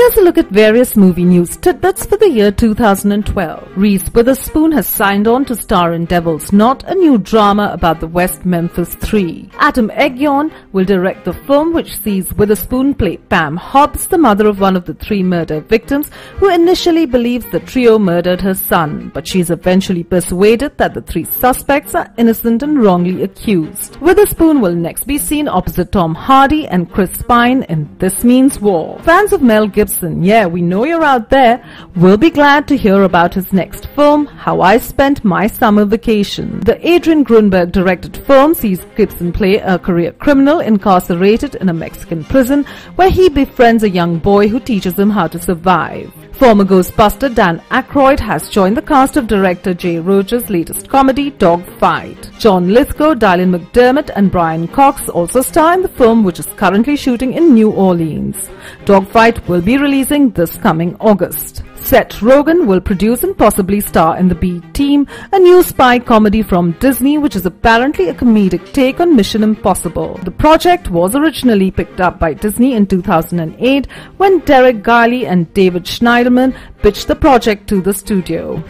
Here's a look at various movie news tidbits for the year 2012. Reese Witherspoon has signed on to star in Devil's Knot, a new drama about the West Memphis Three. Atom Egoyan will direct the film which sees Witherspoon play Pam Hobbs, the mother of one of the three murder victims, who initially believes the trio murdered her son, but she is eventually persuaded that the three suspects are innocent and wrongly accused. Witherspoon will next be seen opposite Tom Hardy and Chris Pine in This Means War. Fans of Mel Gibson, yeah, we know you're out there, We'll be glad to hear about his next film, How I Spent My Summer Vacation. The Adrian Grunberg directed film sees Gibson play a career criminal incarcerated in a Mexican prison where he befriends a young boy who teaches him how to survive. Former Ghostbuster Dan Aykroyd has joined the cast of director Jay Roach's latest comedy, Dogfight. John Lithgow, Dylan McDermott and Brian Cox also star in the film which is currently shooting in New Orleans. Dogfight will be releasing this coming August. Seth Rogen will produce and possibly star in The B Team, a new spy comedy from Disney which is apparently a comedic take on Mission Impossible. The project was originally picked up by Disney in 2008 when Derek Garley and David Schneiderman pitched the project to the studio.